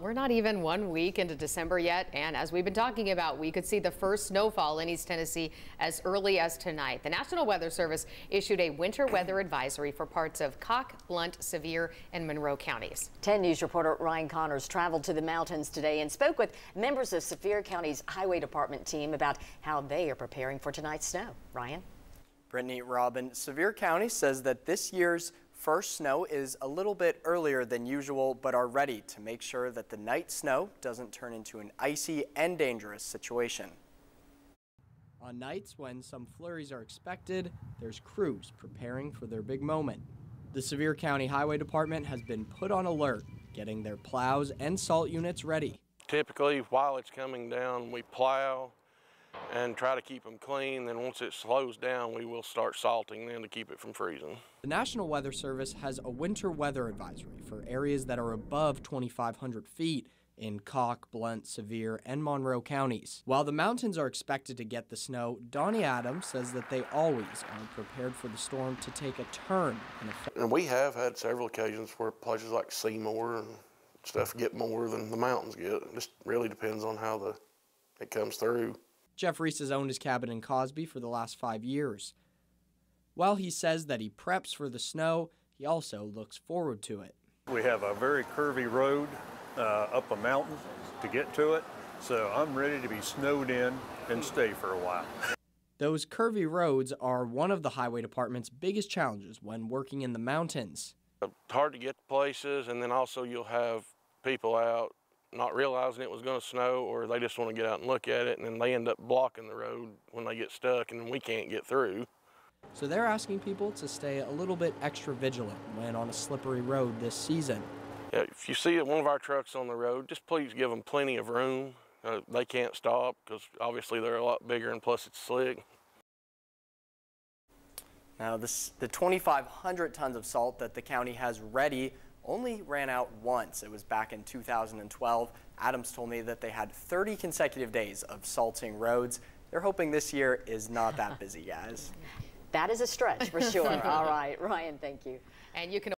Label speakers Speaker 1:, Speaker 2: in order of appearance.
Speaker 1: we're not even one week into December yet, and as we've been talking about, we could see the first snowfall in East Tennessee as early as tonight. The National Weather Service issued a winter weather advisory for parts of Cocke, Blount, Sevier, and Monroe counties.
Speaker 2: 10 News reporter Ryan Connors traveled to the mountains today and spoke with members of Sevier County's Highway Department team about how they are preparing for tonight's snow. Ryan?
Speaker 3: Brittany Robin, Sevier County says that this year's First snow is a little bit earlier than usual, but are ready to make sure that the night snow doesn't turn into an icy and dangerous situation.
Speaker 4: On nights when some flurries are expected, there's crews preparing for their big moment. The Sevier County Highway Department has been put on alert, getting their plows and salt units ready.
Speaker 5: Typically, while it's coming down, we plow, and try to keep them clean. Then once it slows down, we will start salting then to keep it from freezing.
Speaker 4: The National Weather Service has a winter weather advisory for areas that are above 2,500 feet in Cocke, Blount, Sevier, and Monroe counties. While the mountains are expected to get the snow, Donnie Adams says that they always are prepared for the storm to take a turn.
Speaker 5: And we have had several occasions where places like Seymour and stuff get more than the mountains get. It just really depends on how the it comes through.
Speaker 4: Jeff Reese has owned his cabin in Cosby for the last five years. While he says that he preps for the snow, he also looks forward to it.
Speaker 6: We have a very curvy road uh, up a mountain to get to it, so I'm ready to be snowed in and stay for a while.
Speaker 4: Those curvy roads are one of the highway department's biggest challenges when working in the mountains.
Speaker 5: It's hard to get to places, and then also you'll have people out not realizing it was going to snow or they just want to get out and look at it and then they end up blocking the road when they get stuck and we can't get through.
Speaker 4: So they're asking people to stay a little bit extra vigilant when on a slippery road this season.
Speaker 5: Yeah, if you see one of our trucks on the road, just please give them plenty of room. Uh, they can't stop because obviously they're a lot bigger and plus it's slick.
Speaker 3: Now, this, the 2,500 tons of salt that the county has ready only ran out once. It was back in 2012. Adams told me that they had 30 consecutive days of salting roads. They're hoping this year is not that busy, guys.
Speaker 2: that is a stretch for sure. All right, Ryan, thank you.
Speaker 1: And you can